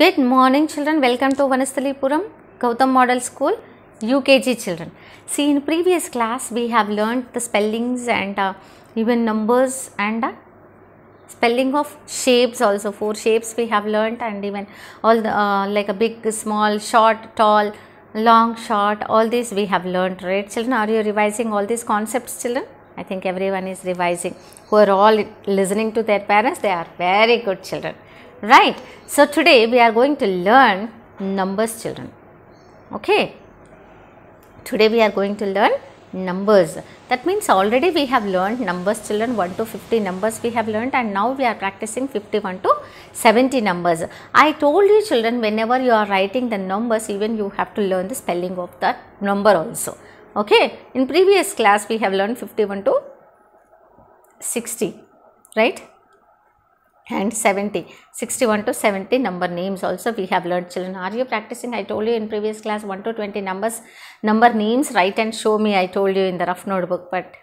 Good morning children, welcome to Vanasthalipuram Gautam Model School UKG children. See in previous class we have learned the spellings and uh, even numbers and uh, spelling of shapes also. Four shapes we have learnt and even all the uh, like a big small short tall long short all these we have learnt right children? Are you revising all these concepts children? I think everyone is revising. Who are all listening to their parents they are very good children right. So today we are going to learn numbers children. Okay. Today we are going to learn numbers. That means already we have learned numbers children. 1 to 50 numbers we have learned and now we are practicing 51 to 70 numbers. I told you children whenever you are writing the numbers even you have to learn the spelling of that number also. Okay. In previous class we have learned 51 to 60 right and 70 61 to 70 number names also we have learned children. Are you practicing? I told you in previous class 1 to 20 numbers number names write and show me. I told you in the rough notebook but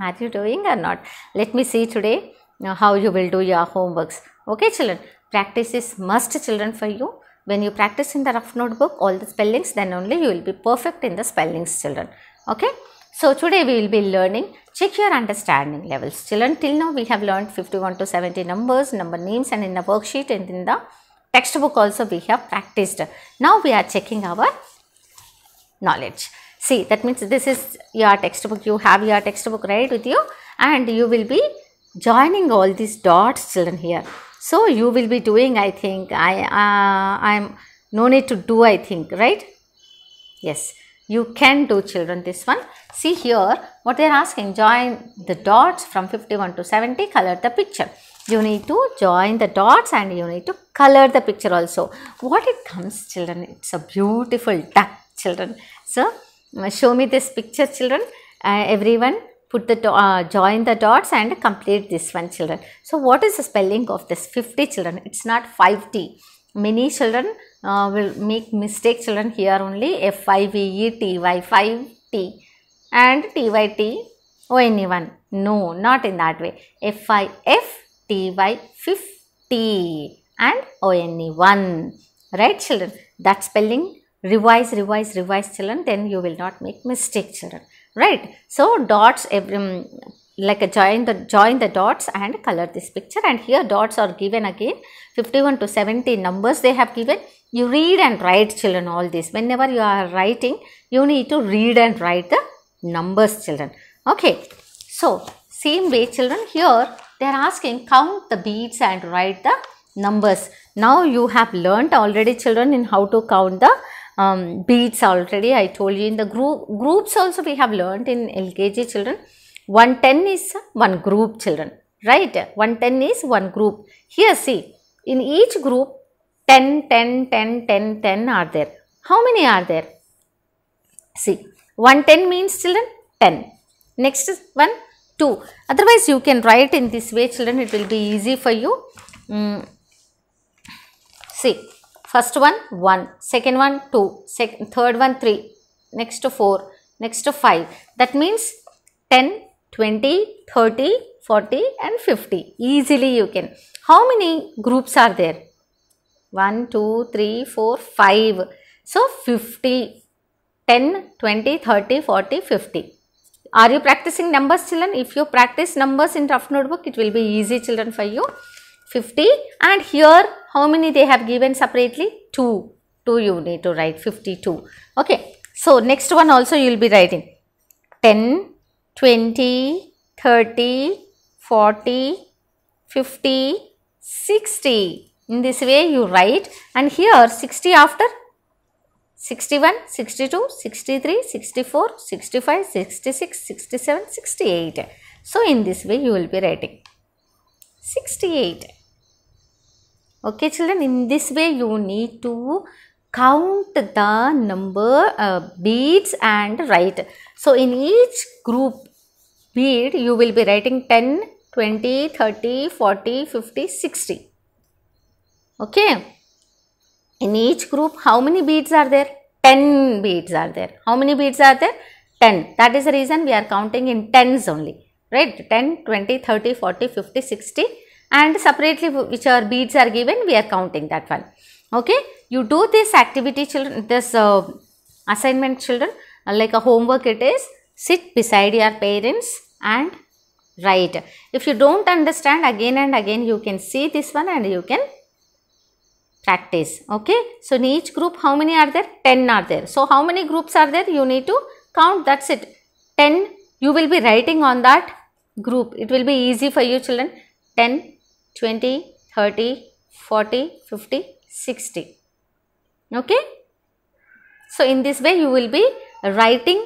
are you doing or not? Let me see today how you will do your homeworks. Okay children. Practice is must children for you. When you practice in the rough notebook all the spellings then only you will be perfect in the spellings children. Okay so today we will be learning check your understanding levels. Children till now we have learned 51 to 70 numbers, number names and in the worksheet and in the textbook also we have practiced. Now we are checking our knowledge. See that means this is your textbook, you have your textbook right with you and you will be joining all these dots children here. So you will be doing I think, I uh, I am no need to do I think right. Yes you can do children this one. See here what they are asking join the dots from 51 to 70 color the picture. You need to join the dots and you need to color the picture also. What it comes children it's a beautiful duck children. So show me this picture children uh, everyone put the uh, join the dots and complete this one children. So what is the spelling of this 50 children it's not 5t many children uh, will make mistake children here only f i v e t y 5 t. And t y t o any one. No not in that way. F i f t y 50 and o n e 1 right children? That spelling revise revise revise children then you will not make mistake children. Right? So dots every um, like a join the join the dots and color this picture. And here dots are given again. 51 to 70 numbers they have given. You read and write children all this. Whenever you are writing you need to read and write the numbers children. Okay. So same way children here they are asking count the beads and write the numbers. Now you have learnt already children in how to count the um, beads already. I told you in the group groups also we have learnt in lkg children 110 is one group children. Right? 110 is one group. Here see in each group 10 10 10 10 10 are there. How many are there? See 110 means children 10 next is one 2 otherwise you can write in this way children it will be easy for you. Mm. see first one 1 second one 2 second third one 3 next to 4 next to 5 that means 10 20 30 40 and 50 easily you can. How many groups are there? 1 2 3 4 5 so 50 10 20 30 40 50 are you practicing numbers children? If you practice numbers in rough notebook it will be easy children for you. 50 and here how many they have given separately? 2 2 you need to write 52 okay. So next one also you will be writing. 10 20 30 40 50 60 in this way you write and here 60 after. 61 62 63 64 65 66 67 68 so in this way you will be writing. 68 okay children in this way you need to count the number uh, beads and write. So in each group bead you will be writing 10 20 30 40 50 60 okay? In each group how many beads are there? 10 beads are there. How many beads are there? 10 that is the reason we are counting in tens only. Right? 10 20 30 40 50 60 and separately which are beads are given we are counting that one Okay, you do this activity children, this uh, assignment children uh, like a homework it is sit beside your parents and write. If you don't understand again and again you can see this one and you can practice. Okay, so in each group how many are there? 10 are there. So how many groups are there? You need to count that's it. 10 you will be writing on that group. It will be easy for you children. 10, 20, 30, 40, 50, 60. Okay. So, in this way you will be writing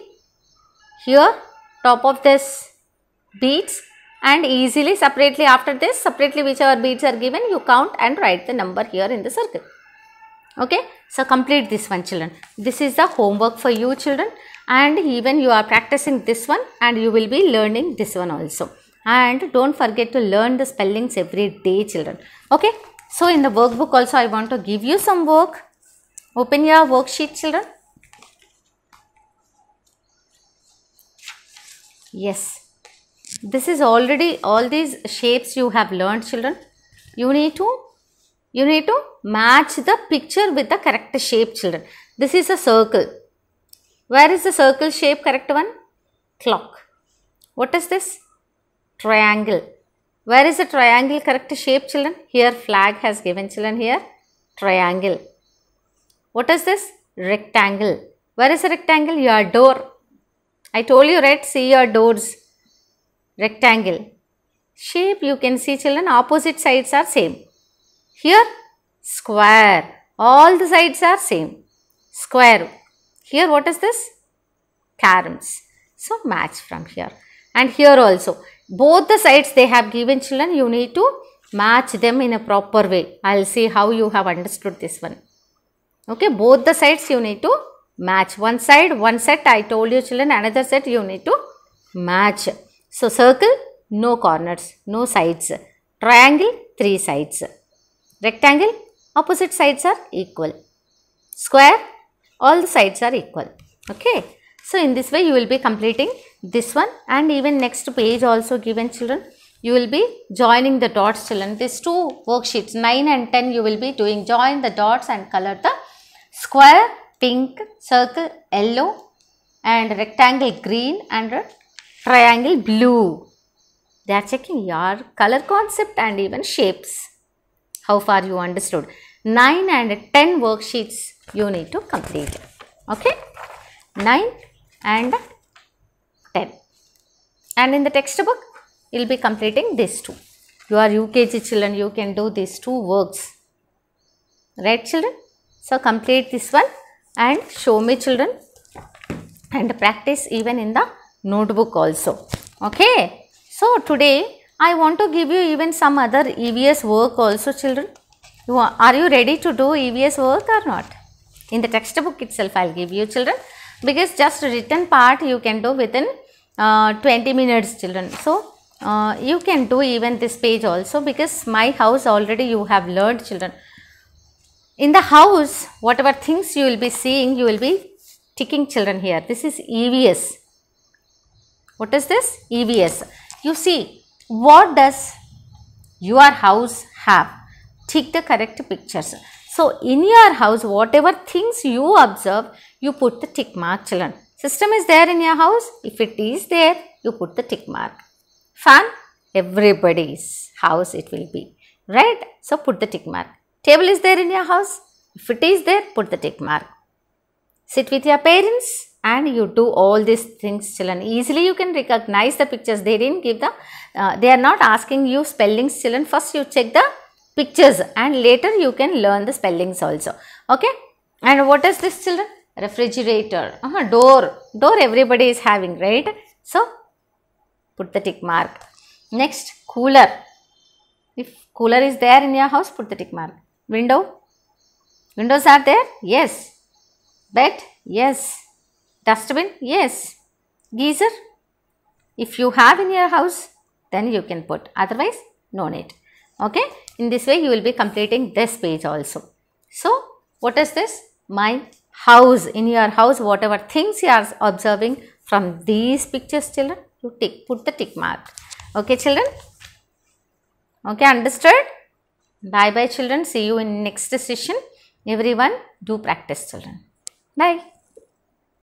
here top of this beads and easily separately after this separately whichever beads are given you count and write the number here in the circle. Okay. So, complete this one children. This is the homework for you children and even you are practicing this one and you will be learning this one also. And don't forget to learn the spellings every day children. Okay. So, in the workbook also I want to give you some work. Open your worksheet children. Yes. This is already all these shapes you have learned children. You need to you need to match the picture with the correct shape children. This is a circle. Where is the circle shape correct one? Clock. What is this? Triangle. Where is the triangle correct shape children? Here flag has given children here. Triangle. What is this? Rectangle. Where is the rectangle? Your door. I told you right, see your doors. Rectangle. Shape you can see children opposite sides are same. Here square. All the sides are same. Square. Here what is this? Caroms. So match from here. And here also. Both the sides they have given children. You need to match them in a proper way. I will see how you have understood this one. Okay. Both the sides you need to match. One side, one set I told you children. Another set you need to match. So circle, no corners, no sides. Triangle, three sides. Rectangle, opposite sides are equal. Square, all the sides are equal. Okay. So, in this way you will be completing this one and even next page also given children. You will be joining the dots children. These two worksheets 9 and 10 you will be doing join the dots and color the square pink, circle yellow and rectangle green and triangle blue. They are checking your color concept and even shapes. How far you understood. 9 and 10 worksheets you need to complete. Okay. 9 and 10. And in the textbook, you will be completing these two. You are UKG children, you can do these two works. Right children? So, complete this one and show me children and practice even in the notebook also. Okay. So, today I want to give you even some other EVS work also children. You are, are you ready to do EVS work or not? In the textbook itself I will give you children because just written part you can do within uh, 20 minutes children. So, uh, you can do even this page also because my house already you have learned children. In the house whatever things you will be seeing you will be ticking children here. This is EVS. What is this? EVS. You see what does your house have? Tick the correct pictures. So, in your house whatever things you observe you put the tick mark children. System is there in your house. If it is there, you put the tick mark. Fan, everybody's house it will be. Right? So, put the tick mark. Table is there in your house. If it is there, put the tick mark. Sit with your parents and you do all these things children. Easily you can recognize the pictures. They didn't give the, uh, they are not asking you spellings children. First you check the pictures and later you can learn the spellings also. Okay? And what is this children? Refrigerator, uh -huh, door, door everybody is having, right? So, put the tick mark. Next, cooler. If cooler is there in your house, put the tick mark. Window, windows are there? Yes. Bed? Yes. Dustbin? Yes. Geyser? If you have in your house, then you can put. Otherwise, no need. Okay. In this way, you will be completing this page also. So, what is this? My house in your house whatever things you are observing from these pictures children you tick put the tick mark. Okay children? Okay understood? Bye bye children. See you in next session. Everyone do practice children. Bye.